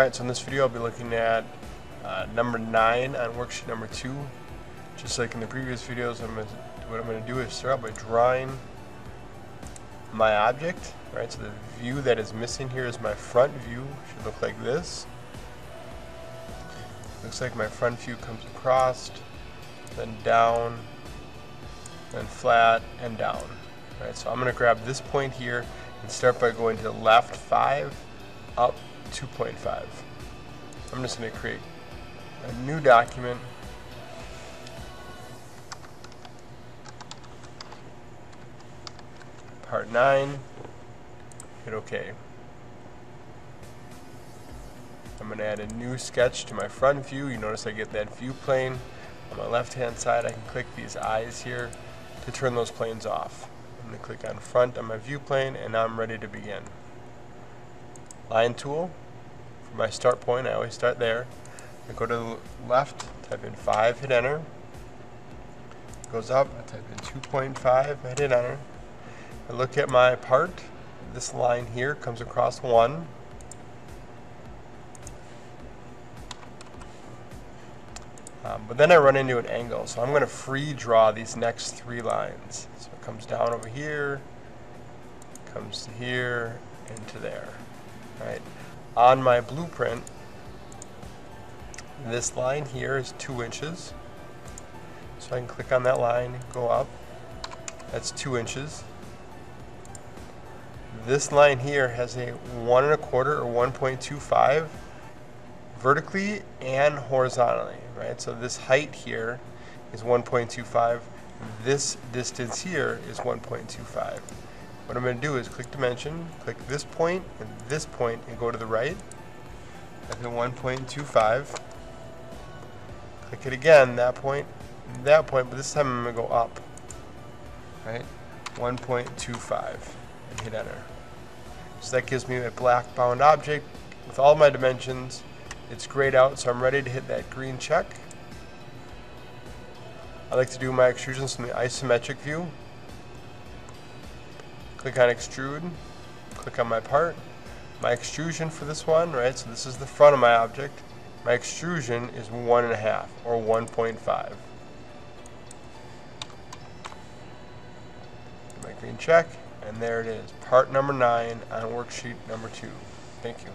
Alright, so in this video I'll be looking at uh, number 9 on worksheet number 2. Just like in the previous videos, I'm gonna, what I'm going to do is start out by drawing my object. Right, so the view that is missing here is my front view. Should look like this. Looks like my front view comes across, then down, then flat, and down. All right, so I'm going to grab this point here and start by going to the left 5, up 2.5. I'm just going to create a new document. Part 9. Hit OK. I'm going to add a new sketch to my front view. You notice I get that view plane. On my left hand side I can click these eyes here to turn those planes off. I'm going to click on front on my view plane and now I'm ready to begin. Line tool, for my start point, I always start there. I go to the left, type in 5, hit enter. Goes up, I type in 2.5, I hit enter. I look at my part, this line here comes across 1. Um, but then I run into an angle, so I'm going to free draw these next three lines. So it comes down over here, comes to here, and to there. Right on my blueprint, this line here is two inches. So I can click on that line, go up. That's two inches. This line here has a one and a quarter or 1.25 vertically and horizontally, right? So this height here is 1.25. This distance here is 1.25. What I'm going to do is click dimension, click this point and this point and go to the right at the 1.25. Click it again, that point, that point, but this time I'm going to go up. Right? 1.25 and hit enter. So that gives me a black bound object with all my dimensions. It's grayed out, so I'm ready to hit that green check. I like to do my extrusions from the isometric view. Click on extrude, click on my part. My extrusion for this one, right, so this is the front of my object. My extrusion is one and a half, or 1.5. My green check, and there it is, part number nine on worksheet number two. Thank you.